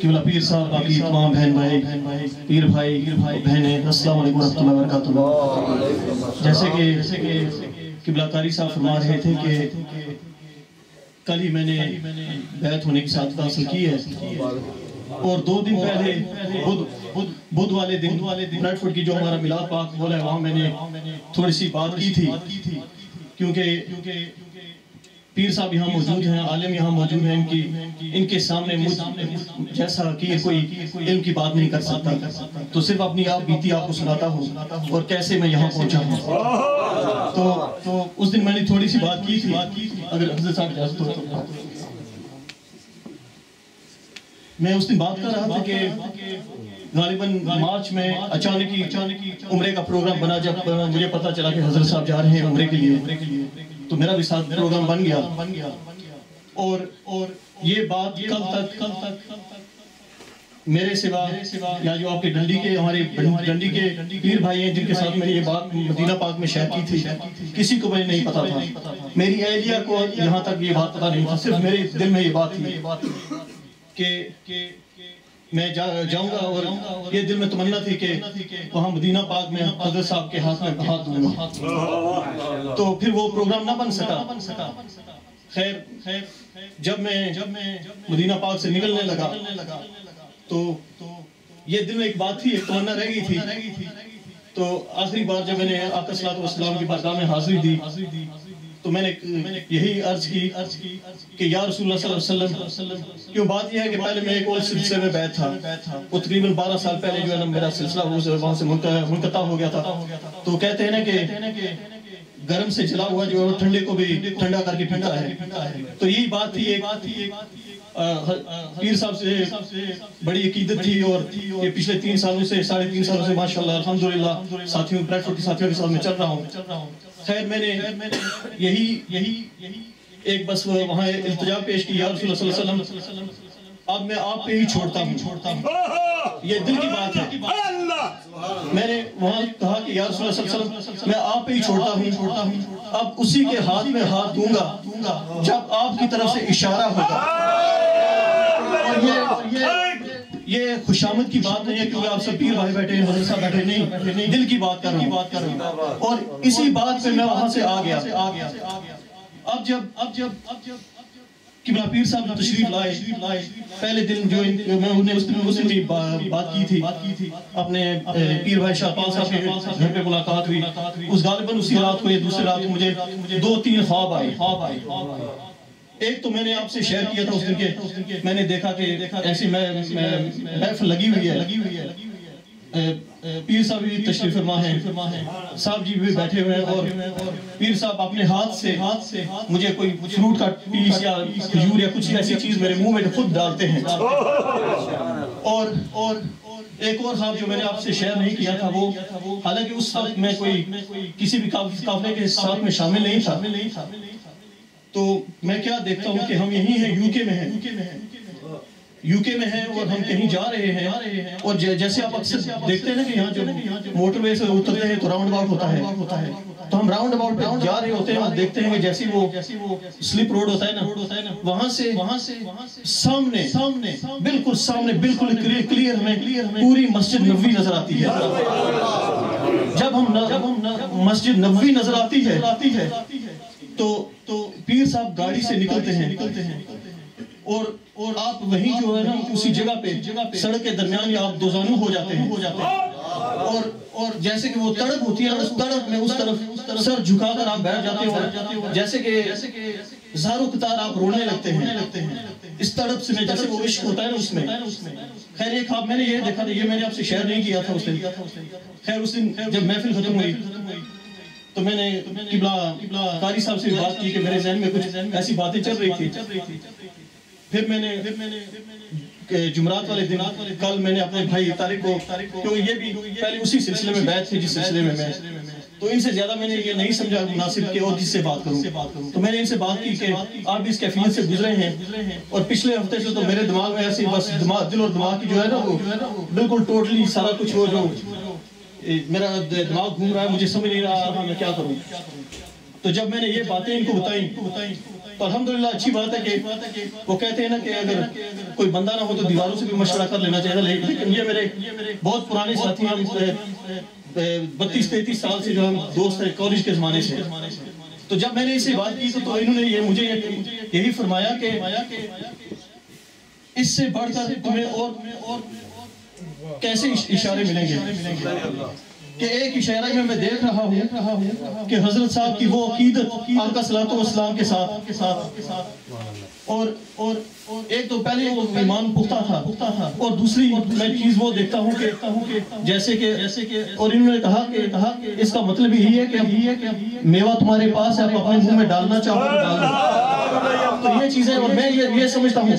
किबला पीर साहब बाकी तमाम बहन भाई पीर भाई बहनें अस्सलाम वालेकुम रहमतुल्लाहि व बरकातुहू जैसे कि जैसे कि किबला कारी साहब फरमा रहे थे कि कल ही मैंने बैत होने की साथ हासिल की है और दो दिन पहले, बुध बुध बुध वाले दिन वाले दिन ब्रेडफोर्ड की जो हमारा मिलाद पाक हॉल है वहाँ मैंने थोड़ी सी बात की थी, क्योंकि पीर साहब यहाँ मौजूद हैं, आलिम यहाँ मौजूद हैं, इनकी, इनके सामने मुझ, जैसा कि कोई इल्म की बात नहीं कर सकता। तो सिर्फ़ अपनी आप बीती आपको सुनाता हूँ, और कैसे मैं यहाँ पहुँचा हूँ। तो तो उस दिन मैंने थोड़ी सी बात की थी, अगर हज़रत साहब इजाज़त हो तो। मैं उस दिन बात कर रहा था कि गालिबन मार्च में अचानक ही अचानक उम्रे का प्रोग्राम बना जब मुझे पता चला कि हज़रत साहब जा रहे हैं उम्रे के लिए। तो मेरा भी साथ प्रोग्राम बन गया। बन गया। और और ये बात कल तक कल तक मेरे सिवा या जो आपके डंडी के हमारे डंडी के पीर भाई हैं जिनके साथ मैंने ये बात मदीना पाक में शेयर की थी। किसी को मैंने नहीं पता था। मेरी एहलिया को यहाँ तक ये बात पता नहीं था सिर्फ़ मेरे दिल में ये बात थी। कि मैं जा, जाऊँगा और ये दिल में तमन्ना थी कि वहाँ मदीना पाक में हज़रत साहब के हाथ में हाथ दूँगा। तो फिर वो प्रोग्राम ना बन सका। खैर खैर जब मैं जब मैं मदीना पाक से निकलने लगा तो ये दिल में एक बात थी एक तमन्ना रह गई थी। तो आखिरी बार जब मैंने आकस्लाम की बारगाह में हाजिरी दी तो मैंने यही अर्ज़ की की या वसल्लम, क्यों बात यह है कि पहले मैं एक और सिलसिले में बैठ था, वो तकरीबन 12 साल पहले जो है ना मेरा सिलसिला वहाँ से मुनकता हो गया था। तो कहते हैं ना कि गर्म से जला हुआ जो है ठंडे को भी ठंडा करके पीता है। तो यही बात थी, एक बात थी पीर साहब से बड़ी अकीदत थी और ये पिछले तीन सालों से, साढ़े तीन सालों से, माशाल्लाह, अल्हम्दुलिल्लाह, साथियों ब्रेडफोर्ड के साथियों के साथ में चल रहा हूँ। खैर, मैंने यही यही यही एक बस वहाँ इल्तजा पेश की, या रसूल वसल्लम। अब मैं आप पे ही छोड़ता हूँ। छोड़ता हूँ ये दिल की बात है। मैंने वहाँ कहा कि या रसूल वसल्लम, मैं आप पे ही छोड़ता हूँ। छोड़ता हूँ अब उसी के हाथ में हाथ दूँगा दूँगा, जब आपकी तरफ़ से इशारा होगा। और ये ये ये खुशामद की बात नहीं है क्योंकि आप सब पीर भाई बैठे हैं, मदरसा बैठे नहीं नहीं, दिल की बात कर रहा बात कर रहा और इसी बात पे मैं वहाँ से आ गया। आ गया अब जब अब जब अब जब किबला पीर साहब तशरीफ़ लाए, पहले दिन जो मैं उन्हें, उस दिन उस दिन भी बात की थी बात की थी। अपने पीर भाई शाहपाल साहब के घर पे मुलाकात हुई। उस गालिबन उसी रात को या दूसरी रात को मुझे दो, तीन ख्वाब आए ख्वाब आए। एक तो मैंने आपसे शेयर किया था उस दिन के मैंने देखा कि ऐसी मैं महफिल लगी हुई है। लगी हुई है पीर साहब भी तशरीफ़ फरमा है। साहब जी भी बैठे हुए हैं और पीर साहब अपने हाथ से हाथ से मुझे कोई फ्रूट का पीस या खजूर या कुछ ऐसी चीज़ मेरे मुँह में खुद डालते हैं। और और एक और साहब जो मैंने आपसे शेयर नहीं किया था, वो हालाँकि उस वक्त मैं कोई किसी भी काफले के साथ में शामिल नहीं था। तो मैं क्या देखता हूँ कि हम यही हैं यूके में हैं। यूके में हैं यूके में हैं और हम कहीं जा रहे हैं। और जैसे आप अक्सर देखते हैं ना कि यहाँ जो मोटरवे से उतरते हैं तो राउंड अबाउट होता है। तो हम राउंड अबाउट पे जा रहे होते हैं और देखते हैं कि जैसी वो स्लिप रोड होता है ना रोड होता है ना वहाँ से वहाँ से सामने सामने बिल्कुल सामने, बिल्कुल क्लियर हमें क्लियर हमें पूरी मस्जिद नबवी नज़र आती है। जब हम जब हम मस्जिद नबवी नज़र आती है आती है तो तो पीर साहब गाड़ी से निकलते हैं। निकलते हैं और और आप वहीं जो है ना, उसी जगह पे, सड़क के दरमियान आप दोजानू हो जाते हैं। हो जाते हैं और और जैसे कि वो तड़प होती है उस तड़प में उस तरफ़ सर झुकाकर आप बैठ जाते हो। जैसे कि हज़ारों कतार आप रोने लगते हैं लगते हैं। इस तड़प से जैसे वो इश्क होता है ना उसमें। खैर, ये ख्वाब मैंने ये देखा था, ये मैंने आपसे शेयर नहीं किया था उस दिन। खैर, उस दिन जब महफिल खत्म हुई तो मैंने किबला कारी साहब से बात की कि मेरे जहन में कुछ ऐसी बातें चल रही थी। फिर मैंने फिर मैंने जुमरात वाले दिन, कल मैंने अपने भाई तारिक को, क्योंकि ये भी पहले उसी सिलसिले में बैठ थे जिस सिलसिले में मैं। तो इनसे ज़्यादा मैंने ये नहीं समझा मुनासिब के और जिससे बात करूँ। तो मैंने इनसे बात की कि आप भी इस कैफियत से गुजरे हैं और पिछले हफ़्ते से तो मेरे दिमाग में ऐसे बस दिमाग, दिल और दिमाग की जो है ना वो बिल्कुल टोटली सारा कुछ हो जो मेरा दिमाग घूम रहा है मुझे समझ नहीं रहा मैं क्या करूँ। तो जब मैंने ये बातें इनको बताई तो अल्हम्दुलिल्लाह अच्छी बात है कि वो कहते हैं ना कि अगर कोई बंदा ना हो तो दीवारों से भी मशवरा कर लेना चाहिए लेकिन ये मेरे बहुत पुराने साथी हैं बत्तीस तैतीस साल से जो हम दोस्त हैं कॉलेज के जमाने से। तो जब मैंने इसे बात की तो, इन्होंने ये मुझे यही फरमाया कि इससे बढ़कर तुम्हें और कैसे इशारे मिलेंगे? कि एक इशारा में मैं देख रहा हूँ कि हज़रत साहब की वो अकीदत आका सलाम के साथ के साथ। और और एक तो पहले वो ईमान पुख्ता था पुख्ता था और दूसरी मैं चीज़ वो देखता हूँ जैसे कि जैसे कि और इन्होंने कहा कि कहा इसका मतलब यही है कि यही है कि मेवा तुम्हारे पास है, आप अपने मुँह में डालना चाहो तो डाल तो ये चीज़ें और मैं ये ये समझता हूँ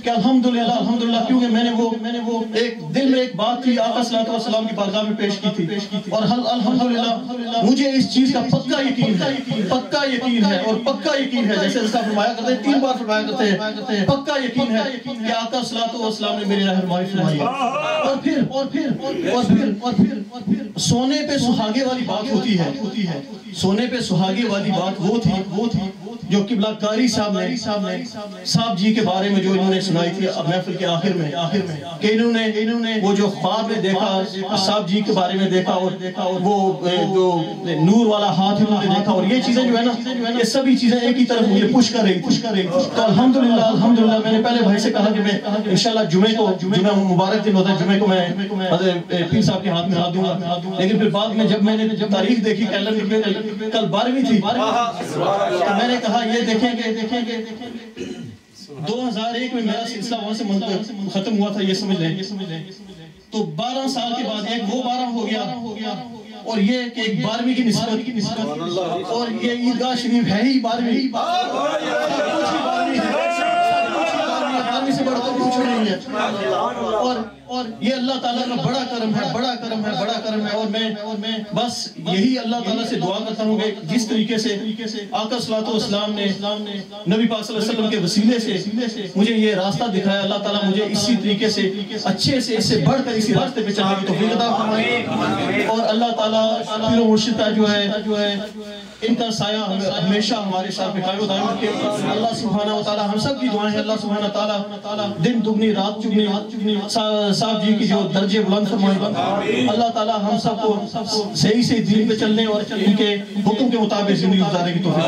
कि अल्हम्दुलिल्लाह अल्हम्दुलिल्लाह, क्योंकि मैंने वो मैंने वो एक दिल में एक बात थी, आका सलाम की बारगाह में पेश की थी। और अल्हम्दुलिल्लाह, मुझे इस चीज़ का पक्का यकीन है, पक्का यकीन है और पक्का यकीन है, जैसे इसका फरमाया करते हैं, तीन बार फरमाया करते हैं, पक्का यकीन है कि आका सलाम ने मेरी रहनुमाई फरमाई और फिर और फिर और फिर और फिर और फिर सोने पे सुहागे वाली बात होती है होती है। सोने पे सुहागे वाली बात वो थी वो थी जो किबला कारी साहब ने साहब जी के बारे में जो इन्होंने सुनाई थी महफिल के आखिर में आखिर में। कि इन्होंने इन्होंने वो जो ख्वाब में देखा साहब जी के बारे में देखा और देखा और वो जो नूर वाला हाथ इन्होंने देखा और ये चीज़ें जो है ना ये सभी चीज़ें एक ही तरफ़ मुझे पुश कर रही पुश कर रही तो अल्हम्दुलिल्लाह अल्हम्दुलिल्लाह मैंने पहले भाई से कहा कि मैं इंशाल्लाह जुमे को जुमे मुबारक दिन होता है जुमे को मैं पीर साहब के हाथ में हाथ दूँगा। लेकिन फिर बाद में जब मैंने जब तारीख देखी कैलेंडर कल बारहवीं थी। तो मैंने कहा ये देखेंगे देखेंगे। देखेंगे 2001 में मेरा सिलसिला वहाँ से खत्म हुआ था ये समझ लें। ये समझ लें तो 12 साल के बाद एक वो 12 हो गया। और ये कि एक बारहवीं की निस्बत। की निस्बत और ये ईदगाह शरीफ है ही बारहवीं। बारहवीं से बढ़कर कुछ नहीं है। और और ये अल्लाह ताला का बड़ा करम है, बड़ा करम है, बड़ा करम है। और मैं और मैं बस यही अल्लाह ताला से दुआ करता हूँ जिस तरीके से आका सलाम ने नबी पाक वसल्लम के वसीले से मुझे ये रास्ता दिखाया। अल्लाह ताला मुझे इसी तरीके से, अच्छे से, इससे बढ़कर इसी रास्ते पे चलने फरमाए। और अल्लाह ताला पीर जो है जो है, इनका साया हमेशा हमारे साथ रखे। अल्लाह सुब्हाना हम सब की दुआएँ अल्लाह सुब्हाना दिन, दुगनी, रात चुगनी साहब जी की जो दर्जे बुलंद फरमाए। अल्लाह ताला हम सबको सही से दिन पे चलने और इनके हुक्म के मुताबिक ज़िंदगी गुजारने की तौफीक